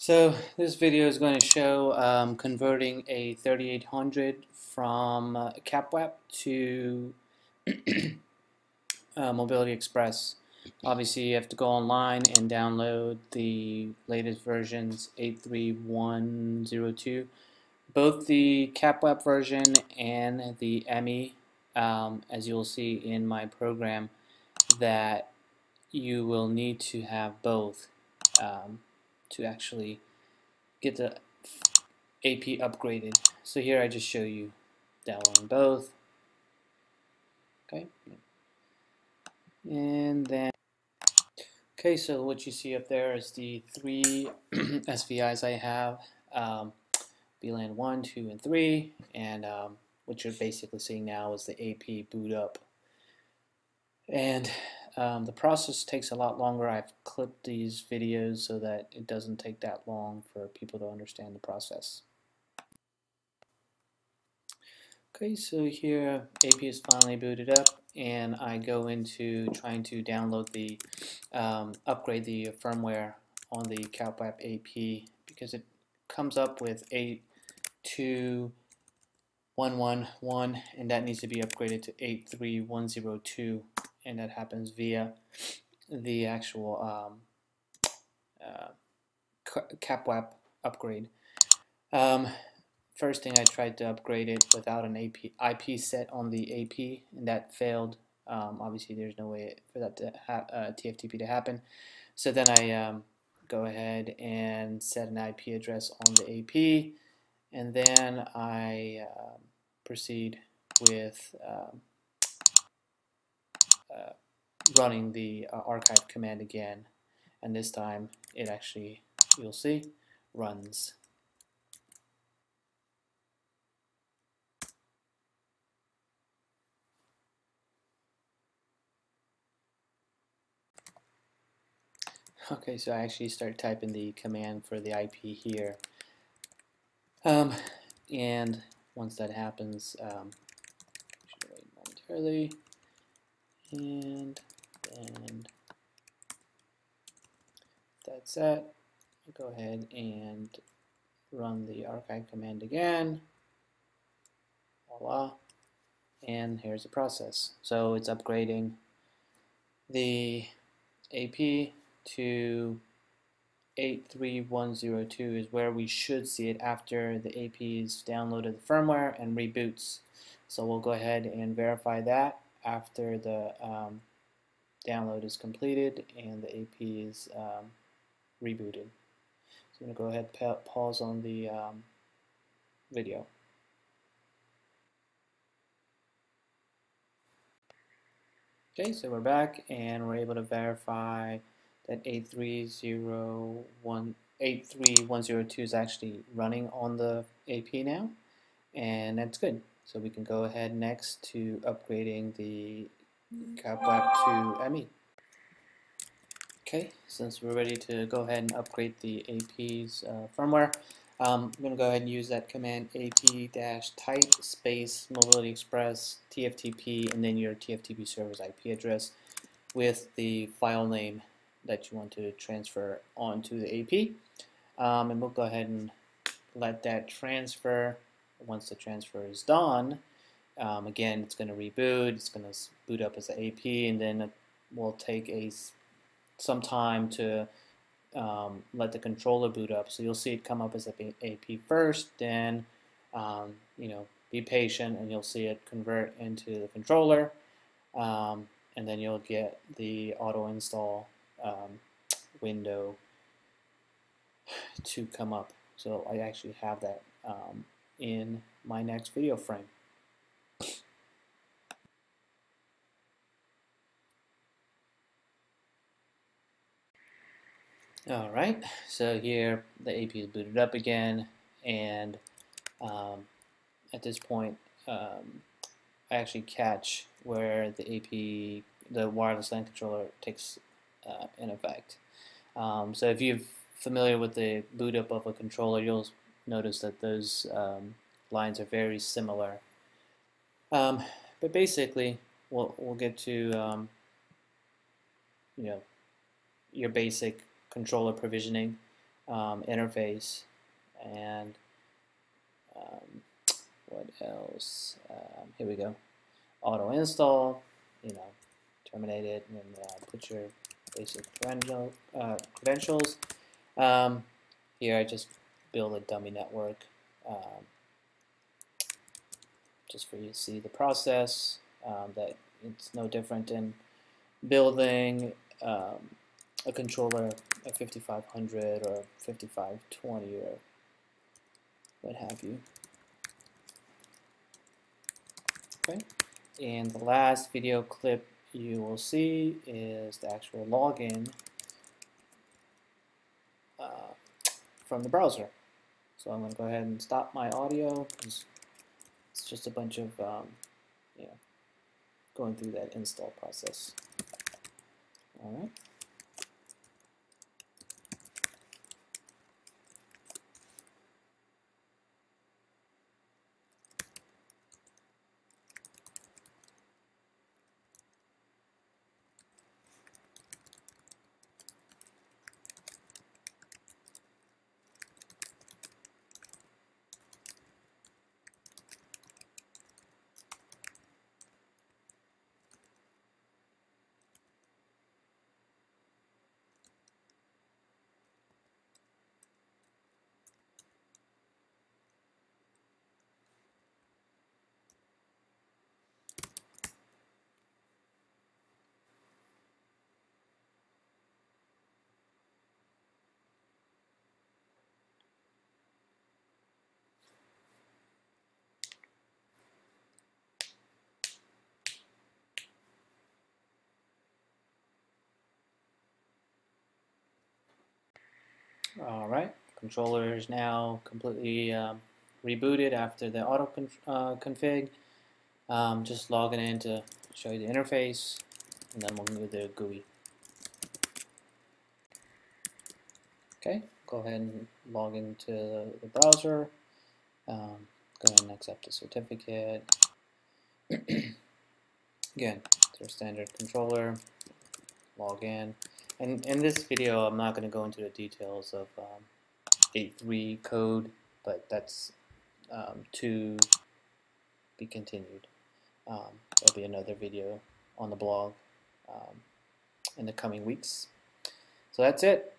So this video is going to show um, converting a 3800 from uh, CAPWAP to uh, Mobility Express. Obviously you have to go online and download the latest versions 83102. Both the CAPWAP version and the ME, um, as you'll see in my program, that you will need to have both. Um, to actually get the AP upgraded. So here I just show you downloading both. Okay. And then, okay, so what you see up there is the three SVIs I have, um, VLAN 1, 2, and 3, and um, what you're basically seeing now is the AP boot up. And um, the process takes a lot longer. I've clipped these videos so that it doesn't take that long for people to understand the process. Okay, so here AP is finally booted up and I go into trying to download the, um, upgrade the firmware on the CAPWAP AP because it comes up with 82111 and that needs to be upgraded to 83102 and that happens via the actual um, uh, CAPWAP upgrade. Um, first thing I tried to upgrade it without an AP, IP set on the AP, and that failed. Um, obviously, there's no way for that to uh, TFTP to happen. So then I um, go ahead and set an IP address on the AP, and then I um, proceed with um, uh, running the uh, archive command again. And this time it actually you'll see runs. Okay so I actually start typing the command for the IP here. Um, and once that happens um, momentarily and then that's it. Go ahead and run the archive command again. Voila. And here's the process. So it's upgrading the AP to 83102 is where we should see it after the AP is downloaded the firmware and reboots. So we'll go ahead and verify that after the um, download is completed and the AP is um, rebooted. So I'm going to go ahead and pause on the um, video. Okay, so we're back and we're able to verify that 830183102 83102 is actually running on the AP now and that's good. So we can go ahead next to upgrading the CAPWAP to ME. Okay, since we're ready to go ahead and upgrade the AP's uh, firmware, um, I'm going to go ahead and use that command ap-type space mobility express tftp and then your tftp server's IP address with the file name that you want to transfer onto the AP. Um, and we'll go ahead and let that transfer once the transfer is done, um, again, it's going to reboot. It's going to boot up as an AP, and then it will take a some time to um, let the controller boot up. So you'll see it come up as an AP first, then um, you know be patient, and you'll see it convert into the controller, um, and then you'll get the auto install um, window to come up. So I actually have that um, in my next video frame. Alright, so here the AP is booted up again and um, at this point um, I actually catch where the AP, the wireless LAN controller takes uh, in effect. Um, so if you're familiar with the boot up of a controller, you'll notice that those um, lines are very similar. Um, but basically, we'll, we'll get to um, you know your basic controller provisioning. um, interface and um, what else? Um, here we go. Auto install, you know, terminate it and then uh, put your basic uh, credentials. Um, here I just build a dummy network um, just for you to see the process um, that it's no different than building um, a controller a 5500 or 5520 or what have you. Okay, and the last video clip you will see is the actual login uh, from the browser. So I'm going to go ahead and stop my audio because it's just a bunch of um, going through that install process. All right. All right, controller is now completely um, rebooted after the auto conf uh, config. Um, just logging in to show you the interface, and then we'll do the GUI. Okay, go ahead and log into the browser. Um, go ahead and accept the certificate. Again, it's our standard controller. Log in. And in this video, I'm not going to go into the details of um, 8.3 code, but that's um, to be continued. Um, there'll be another video on the blog um, in the coming weeks. So that's it.